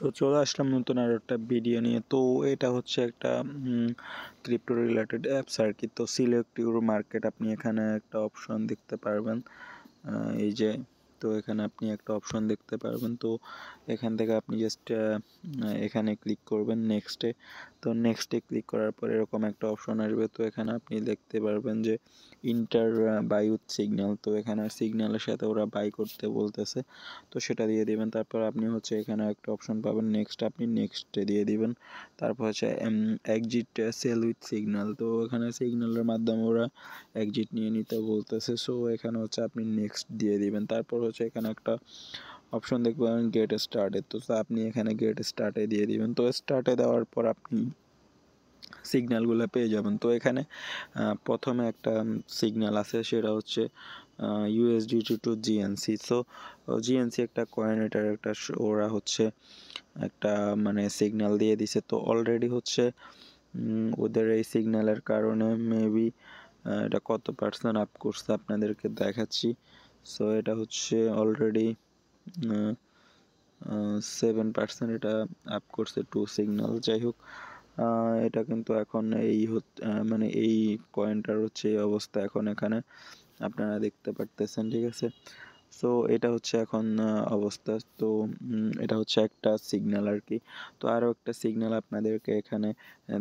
তো চলে আসলাম নতুন আর একটা ভিডিও নিয়ে। তো এটা হচ্ছে একটা ক্রিপ্টো রিলেটেড অ্যাপস আর কি। তো সিলেক্ট ইউর মার্কেট আপনি এখানে একটা অপশন দেখতে পারবেন। এই যে তো এখানে আপনি একটা অপশন দেখতে পারবেন। তো এখান থেকে আপনি জাস্ট এখানে ক্লিক করবেন নেক্সটে তো নেক্সটে ক্লিক করার পর এরকম একটা অপশন আসবে। তো এখানে আপনি দেখতে পারবেন যে ইন্টার বাই উইথ সিগন্যাল তো এখানে সিগন্যালের সাথে ওরা বাই করতে বলতেছে। তো সেটা দিয়ে দিবেন। তারপর আপনি হচ্ছে এখানে একটা অপশন পাবেন। নেক্সট আপনি নেক্সটে দিয়ে দিবেন। তারপর হচ্ছে এক্সিট সেল উইথ সিগন্যাল তো এখানে সিগন্যালের মাধ্যমে ওরা এক্সিট নিয়ে নিতে বলতেছে। সো এখানে হচ্ছে আপনি নেক্সট দিয়ে দিবেন। তারপর হচ্ছে এখানে একটা অপশন দেখতে পাবেন গেট স্টার্টে তো আপনি এখানে গেট স্টার্টে দিয়ে দিবেন। তো স্টার্টে দেওয়ার পর আপনি সিগন্যালগুলো পেয়ে যাবেন। তো এখানে প্রথমে একটা সিগন্যাল আছে, সেটা হচ্ছে USDT to GNC so GNC একটা কয়েন এটার একটা ওরা হচ্ছে একটা মানে সিগন্যাল দিয়ে দিছে। তো অলরেডি হচ্ছে ওদের এই সিগন্যালের কারণে মেবি এটা কত পার্সেন্ট আপ করছে, আপনাদেরকে দেখাচ্ছি। সো এটা হচ্ছে অলরেডি সেভেন পার্সেন্ট এটা আপ করছে টু সিগনাল যাই হোক এটা কিন্তু এখন এই মানে এই কয়েনটার হচ্ছে এই অবস্থা এখন এখানে। আপনারা দেখতে পারতেছেন, ঠিক আছে? সো এটা হচ্ছে এখন অবস্থা। তো এটা হচ্ছে একটা সিগন্যাল আর কি তো আরও একটা সিগন্যাল আপনাদেরকে এখানে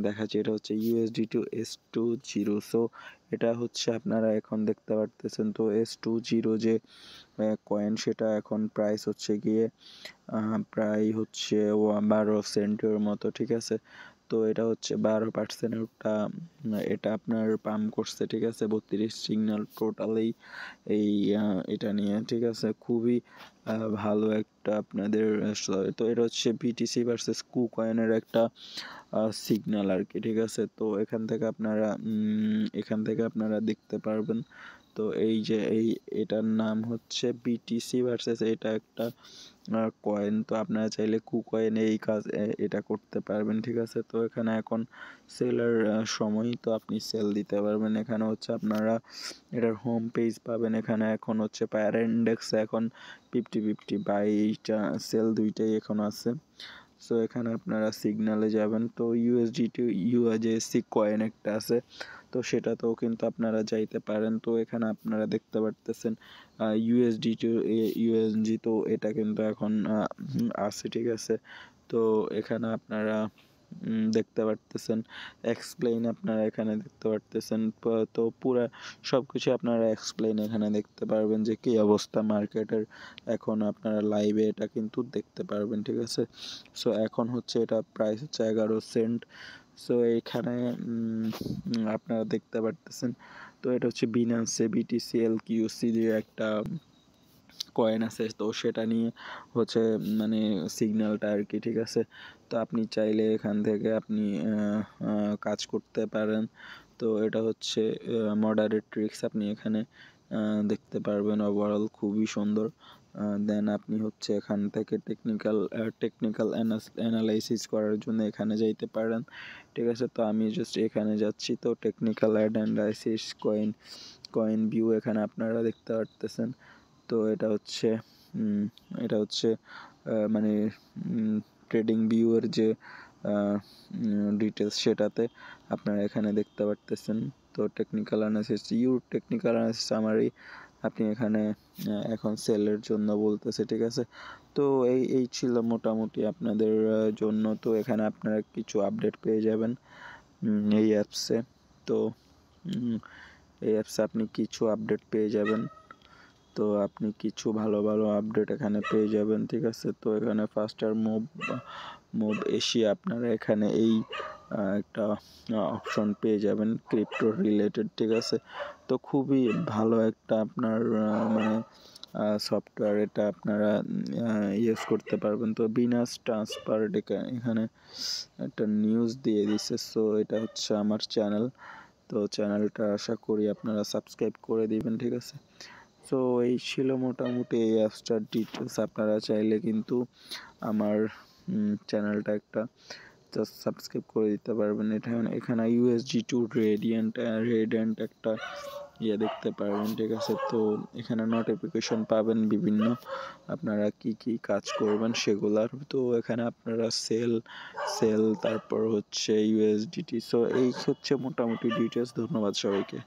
দেখাচ্ছি। এটা হচ্ছে USD to S two zero so এটা হচ্ছে আপনারা এখন দেখতে পারতেছেন। তো এস টু জিরো যে কয়েন সেটা এখন প্রাইস হচ্ছে গিয়ে প্রায় হচ্ছে বারো সেন্টের মতো, ঠিক আছে? তো এটা হচ্ছে বারো পার্সেন্টটা এটা আপনার পাম্প করছে, ঠিক আছে? বত্রিশ সিগন্যাল টোটালি এই এটা নিয়ে, ঠিক আছে? খুবই ভালো একটা আপনাদের। তো এটা হচ্ছে বিটিসি ভার্সেস কু কয়েনের একটা সিগন্যাল আর কি ঠিক আছে? তো এখান থেকে আপনারা এখান থেকে আপনারা দেখতে পারবেন। তো এই যে, এই, এটার নাম হচ্ছে বিটিসি ভার্সেস এটা একটা কয়েন তো আপনারা চাইলে কু কয়েন এই কাজ এটা করতে পারবেন, ঠিক আছে? তো এখানে এখন সেলের সময় তো আপনি সেল দিতে পারবেন। এখানে হচ্ছে আপনারা, এটার হোম পেজ পাবেন। এখানে এখন হচ্ছে পায়ার ইন্ডেক্স এখন ফিফটি ফিফটি বাইটা সেল দুইটাই এখন আছে। সো এখানে আপনারা সিগনালে যাবেন। তো ইউএসডি টু ইউএজএসসি কয়েন একটা আছে। তো সেটাতেও কিন্তু আপনারা যাইতে পারেন। তো এখানে আপনারা দেখতে পারতেছেন ইউএসডি টু ইউএসজি তো এটা কিন্তু এখন আছে, ঠিক আছে। তো এখানে আপনারা দেখতে পারতেছেন। এক্সপ্লেইন আপনারা এখানে দেখতে পারতেছেন। তো পুরা সব কিছু আপনারা এক্সপ্লেইন এখানে দেখতে পারবেন যে কী অবস্থা মার্কেটের এখন আপনারা লাইভে এটা কিন্তু দেখতে পারবেন, ঠিক আছে? সো এখন হচ্ছে এটা প্রাইস হচ্ছে এগারো সেন্ট সো এইখানে আপনারা দেখতে পারতেছেন। তো এটা হচ্ছে বিনান্সে বিটিসি এল কিউসি দিয়ে একটা কয়েন আছে, তো সেটা নিয়ে হচ্ছে মানে সিগন্যালটা আর কি, ঠিক আছে? তো আপনি চাইলে এখান থেকে আপনি কাজ করতে পারেন। তো এটা হচ্ছে মডারেট ট্রিক্স আপনি এখানে দেখতে পারবেন ওভারঅল খুবই সুন্দর। দেন আপনি হচ্ছে এখান থেকে টেকনিক্যাল টেকনিক্যাল অ্যানালাইসিস করার জন্য এখানে যাইতে পারেন, ঠিক আছে? তো আমি জাস্ট এখানে যাচ্ছি, তো technical analysis coin coin view এখানে আপনারা দেখতে পারতেছেন। তো এটা হচ্ছে এটা হচ্ছে মানে ট্রেডিং ভিউয়ের যে ডিটেলস সেটাতে আপনারা এখানে দেখতে পারতেছেন। তো technical analysis you technical analysis আমারই আপনি এখানে এখন সেলের জন্য বলতেছে, ঠিক আছে? তো এই এই ছিল মোটামুটি আপনাদের জন্য। তো এখানে আপনারা কিছু আপডেট পেয়ে যাবেন এই অ্যাপসে তো এই অ্যাপসে আপনি কিছু আপডেট পেয়ে যাবেন। তো আপনি কিছু ভালো ভালো আপডেট এখানে পেয়ে যাবেন, ঠিক আছে? তো এখানে ফাস্টার মুভ মুভ এশিয়া আপনারা এখানে এই একটা অপশন পেয়ে যাবেন ক্রিপ্টো রিলেটেড ঠিক আছে? তো খুবই ভালো একটা আপনার মানে সফটওয়্যার এটা আপনারা ইউজ করতে পারবেন। তো বিনাস ট্রান্সফার এখানে একটা নিউজ দিয়ে দিছে। সো এটা হচ্ছে আমার চ্যানেল তো চ্যানেলটা আশা করি আপনারা সাবস্ক্রাইব করে দিবেন, ঠিক আছে? সো এই ছিল মোটামুটি এই অ্যাপসটার ডিটেলস আপনারা চাইলে কিন্তু আমার চ্যানেলটা একটা জাস্ট সাবস্ক্রাইব করে দিতে পারবেন। এটা এখানে ইউএসজি টু রেডিয়েন্ট রেডিয়েন্ট একটা ইয়ে দেখতে পারবেন, ঠিক আছে? তো এখানে নোটিফিকেশন পাবেন বিভিন্ন, আপনারা কি কি কাজ করবেন সেগুলার। তো এখানে আপনারা সেল সেল তারপর হচ্ছে ইউএসডিটি সো এই হচ্ছে মোটামুটি ডিটেলস ধন্যবাদ সবাইকে।